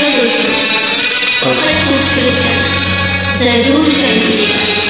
तो दोस्तों बहुत खूबसूरत है ज़रूर खरीदिएगा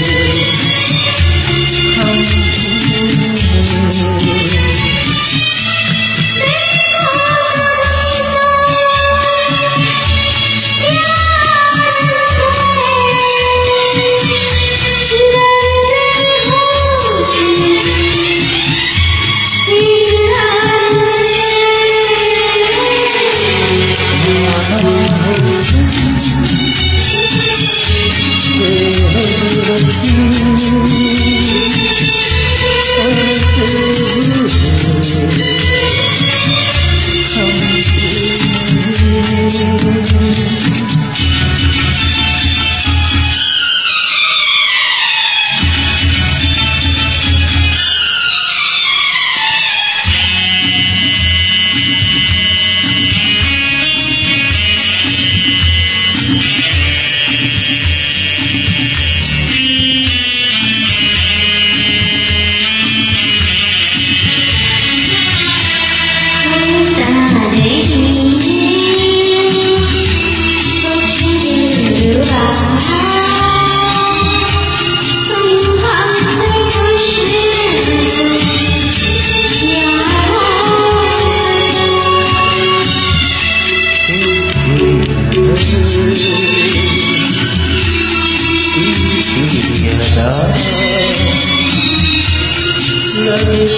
Thank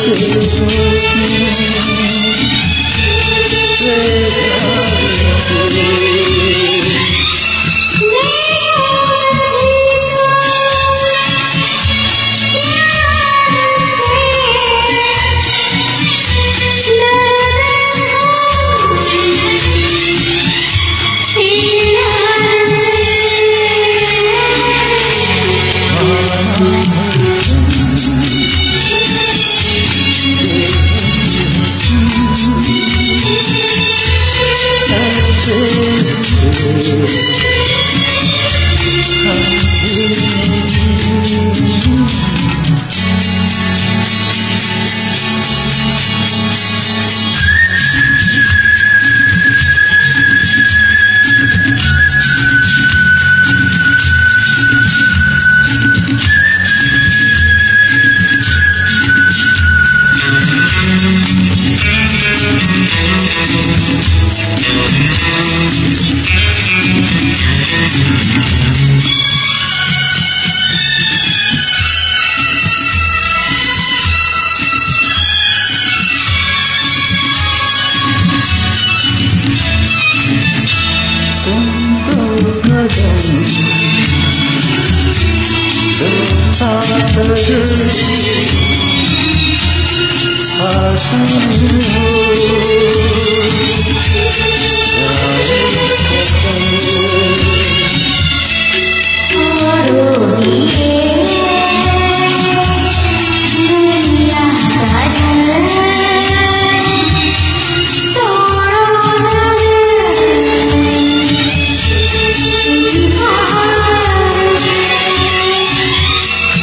you. você. garden. There are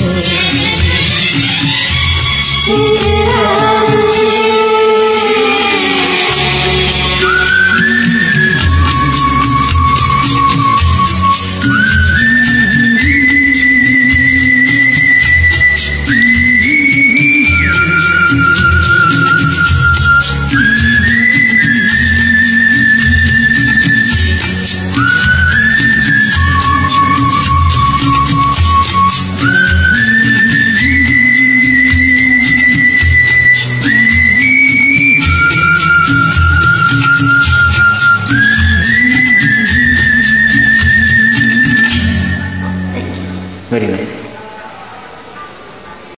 Yeah.